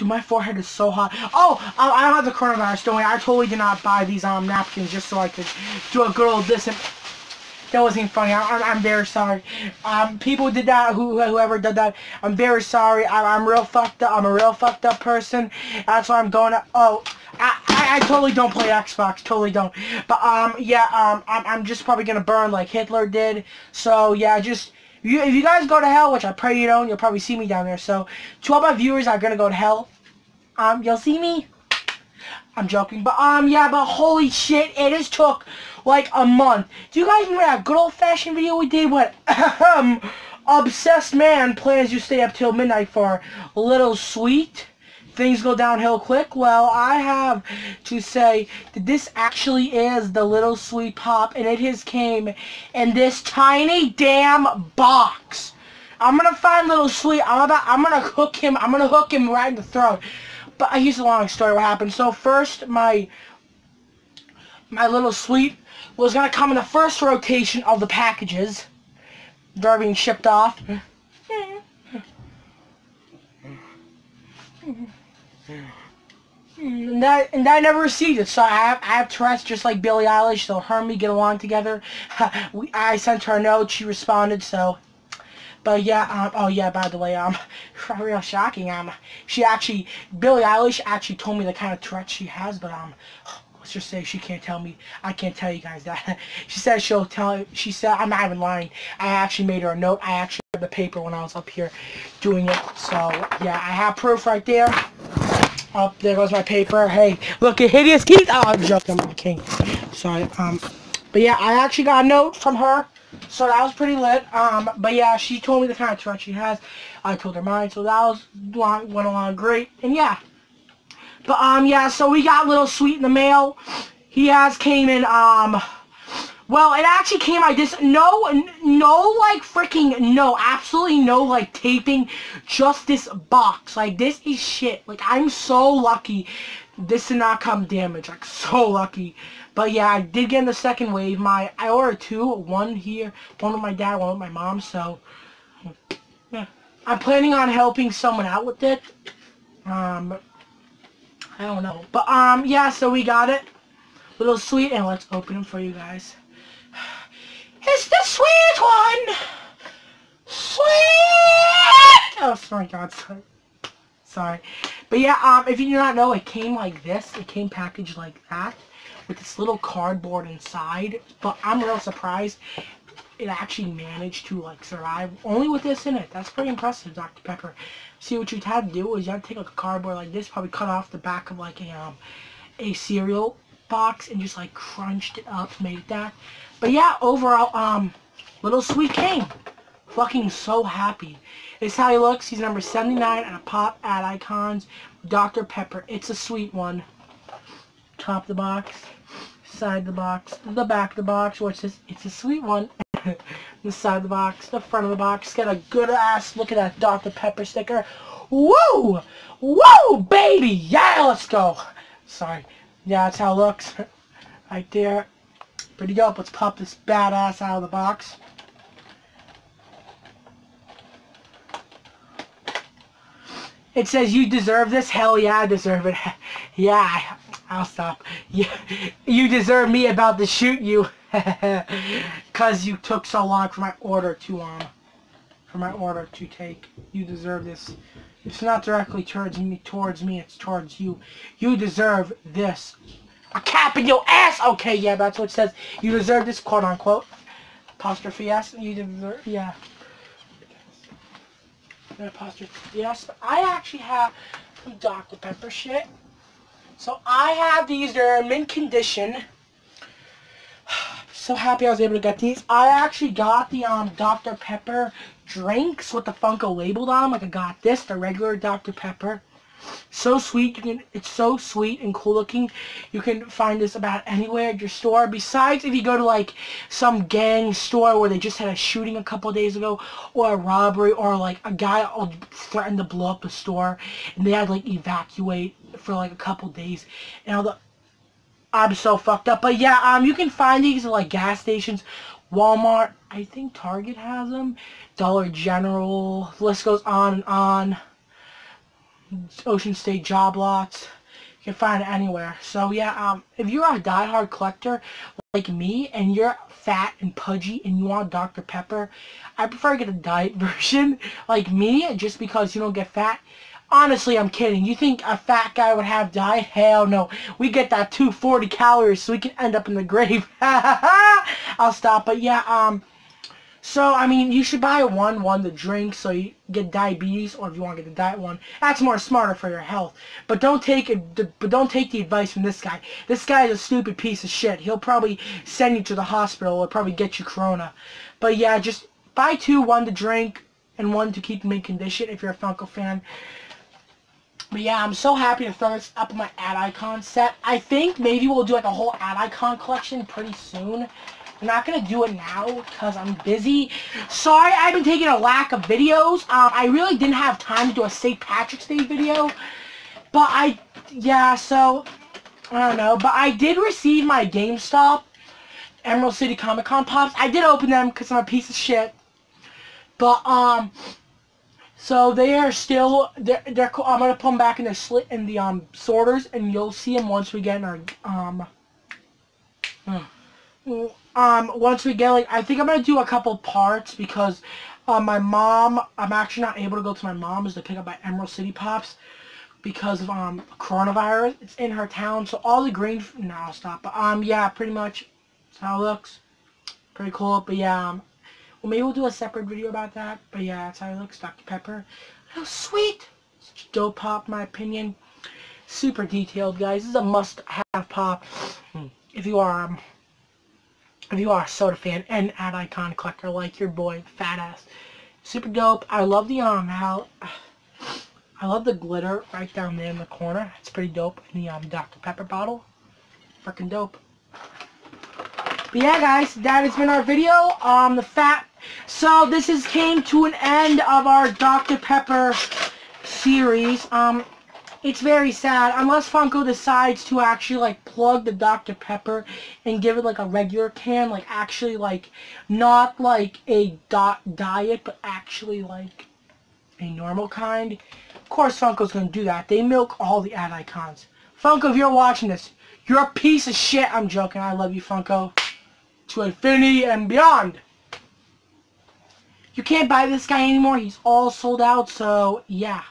Dude, my forehead is so hot. Oh, I, don't have the coronavirus. Don't worry. I totally did not buy these um napkins just so I could do a good old dis. That wasn't funny. I, I'm, I'm very sorry. Um, people did that. Who whoever did that. I'm very sorry. I, I'm real fucked up. I'm a real fucked up person. That's why I'm going to. Oh, I, I, I totally don't play Xbox. Totally don't. But um, yeah. Um, I'm I'm just probably gonna burn like Hitler did. So yeah, just. If you, if you guys go to hell, which I pray you don't, you'll probably see me down there. So, to all my viewers are gonna go to hell, um, you'll see me. I'm joking, but um, yeah, but holy shit, it just took like a month. Do you guys remember that good old-fashioned video we did? What um, obsessed man plans to stay up till midnight for little sweet. Things go downhill quick. Well, I have to say that this actually is the little sweet pop, and it has came in this tiny damn box. I'm gonna find little sweet. I'm about. I'm gonna hook him. I'm gonna hook him right in the throat. But here's a long story. What happened? So first, my my little sweet was gonna come in the first rotation of the packages. They're being shipped off. And that and I never received it, so I have I have Tourette's just like Billie Eilish, so her and me get along together. we, I sent her a note, she responded, so. But yeah, um, oh yeah, by the way, um, real shocking, um, she actually, Billie Eilish actually told me the kind of Tourette she has, but um, let's just say? She can't tell me, I can't tell you guys that. she said she'll tell, she said, I'm not even lying, I actually made her a note, I actually read the paper when I was up here doing it, so yeah, I have proof right there. Oh, there goes my paper. Hey, look at Hideous Keith. Oh, I'm joking. I'm king. Sorry. Um, but yeah, I actually got a note from her. So that was pretty lit. Um, but yeah, she told me the kind of Tourette she has. I told her mine. So that was went along great. And yeah. But um, yeah. So we got little sweet in the mail. He has came in um. Well, it actually came like this. No, no, like freaking no, absolutely no, like taping. Just this box. Like this is shit. Like I'm so lucky. This did not come damaged. Like so lucky. But yeah, I did get in the second wave. My I ordered two. One here, one with my dad, one with my mom. So yeah, I'm planning on helping someone out with it. Um, I don't know. But um, yeah. So we got it. Little sweet, and let's open them for you guys. It's the sweet one! Sweet! Oh, my God, sorry. Sorry. But yeah, um, if you do not know, it came like this. It came packaged like that with this little cardboard inside. But I'm real surprised it actually managed to, like, survive only with this in it. That's pretty impressive, Dr. Pepper. See, what you'd have to do is you had to take like, a cardboard like this, probably cut off the back of, like, a, um, a cereal box and just, like, crunched it up, made it that. But yeah, overall, um, Little Sweet came. Fucking so happy. This is how he looks. He's number 79 on a pop ad icons. Dr. Pepper. It's a sweet one. Top the box. Side the box. The back of the box. What's this? It's a sweet one. the side of the box. The front of the box. Got a good ass look at that Dr. Pepper sticker. Woo! Woo, baby! Yeah, let's go. Sorry. Yeah, that's how it looks. right there. Pretty dope. Let's pop this badass out of the box. It says you deserve this. Hell yeah, I deserve it. yeah, I'll stop. You, you deserve me about to shoot you. Cause you took so long for my order to um for my order to take. You deserve this. It's not directly towards me towards me, it's towards you. You deserve this. A cap in your ass! Okay, yeah, that's what it says. You deserve this, quote unquote. Apostrophe yes, you deserve, yeah. Apostrophe yes. I actually have some Dr. Pepper shit. So I have these, they're in mint condition. So happy I was able to get these. I actually got the um Dr. Pepper drinks with the Funko labeled on them. Like I got this, the regular Dr. Pepper. So sweet. You can. It's so sweet and cool looking. You can find this about anywhere at your store. Besides, if you go to like some gang store where they just had a shooting a couple days ago, or a robbery, or like a guy threatened to blow up a store, and they had like evacuate for like a couple days, and all the. I'm so fucked up. But yeah, um, you can find these at like gas stations, Walmart. I think Target has them. Dollar General. The list goes on and on. Ocean State job lots. You can find it anywhere. So yeah, um, if you're a diehard collector like me and you're fat and pudgy and you want Dr. Pepper, I prefer to get a diet version like me just because you don't get fat. Honestly, I'm kidding. You think a fat guy would have diet? Hell no. We get that 240 calories so we can end up in the grave. I'll stop. But yeah, um, so, I mean, you should buy one, one to drink so you get diabetes, or if you want to get the diet one, that's more smarter for your health. But don't take it, but don't take the advice from this guy. This guy is a stupid piece of shit. He'll probably send you to the hospital or probably get you corona. But yeah, just buy two, one to drink and one to keep them in condition if you're a Funko fan. But yeah, I'm so happy to throw this up in my ad icon set. I think maybe we'll do like a whole ad icon collection pretty soon. I'm not going to do it now because I'm busy. Sorry, I've been taking a lack of videos. Um, I really didn't have time to do a St. Patrick's Day video. But I, yeah, so, I don't know. But I did receive my GameStop Emerald City Comic Con Pops. I did open them because I'm a piece of shit. But, um, so they are still, they're, they're, I'm going to put them back in the slit in the, um, sorters. And you'll see them once we get in our, um, hmm um, once we get, like, I think I'm going to do a couple parts because uh, my mom, I'm actually not able to go to my mom's to pick up my Emerald City Pops because of, um, coronavirus. It's in her town, so all the green, no, I'll stop. But, um, yeah, pretty much that's how it looks. Pretty cool, but yeah, um, well, maybe we'll do a separate video about that, but yeah, that's how it looks, Dr. Pepper. How sweet! Such dope pop, my opinion. Super detailed, guys. This is a must-have pop. If you are, um, if you are a soda fan and ad icon collector like your boy, fat ass. Super dope. I love the um how I love the glitter right down there in the corner. It's pretty dope. in the um Dr. Pepper bottle. Freaking dope. But yeah guys, that has been our video. Um the fat so this is came to an end of our Dr. Pepper series. Um it's very sad unless Funko decides to actually like plug the Dr. Pepper and give it like a regular can like actually like not like a dot diet but actually like a normal kind of course Funko's gonna do that they milk all the ad icons Funko if you're watching this you're a piece of shit I'm joking I love you Funko to infinity and beyond you can't buy this guy anymore. He's all sold out so yeah